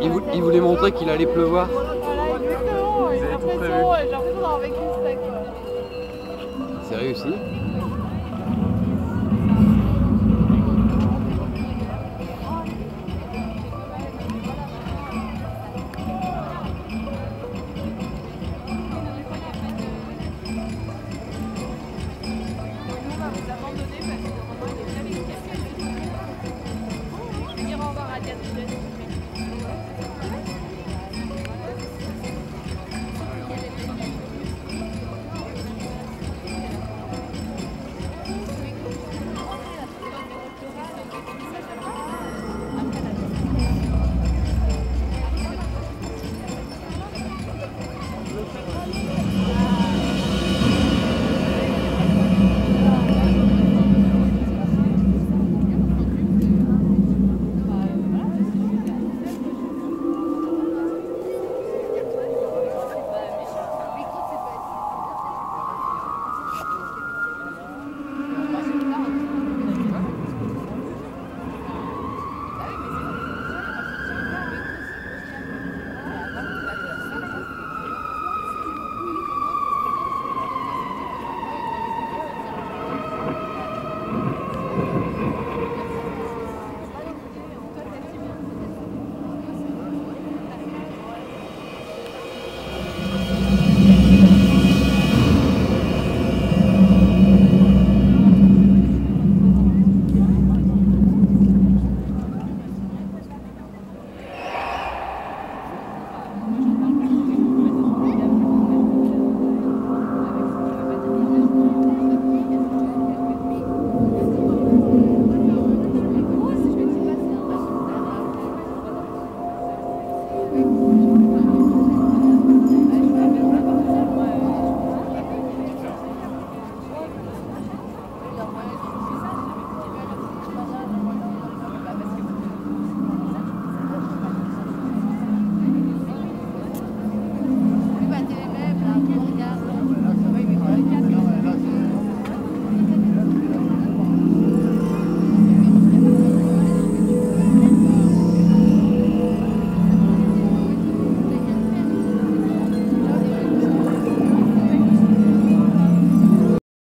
il, vou- il voulait montrer qu'il allait pleuvoir. Voilà, exactement. J'ai l'impression prévu. j'ai l'impression d'avoir vécu ça. C'est réussi.